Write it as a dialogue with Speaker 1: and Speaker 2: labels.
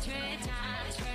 Speaker 1: three times, three times.